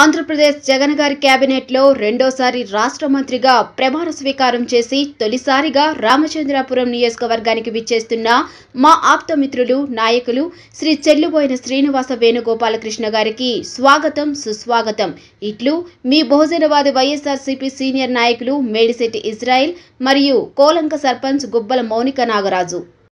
ఆంధ్రప్రదేశ్ జగన్ గారి కేబినెట్లో రెండోసారి రాష్ట్ర మంత్రిగా ప్రమాణ స్వీకారం చేసి తొలిసారిగా రామచంద్రాపురం నియోజకవర్గానికి విచ్చేస్తున్న మా ఆప్తమిత్రులు నాయకులు శ్రీ చెల్లుబోయిన శ్రీనివాస వేణుగోపాలకృష్ణ గారికి స్వాగతం సుస్వాగతం. ఇట్లు మీ బహుజనవాది వైఎస్ఆర్సీపీ సీనియర్ నాయకులు మేడిశెట్టి ఇజ్రాయిల్ మరియు కోలంక సర్పంచ్ గుబ్బల మౌనిక నాగరాజు.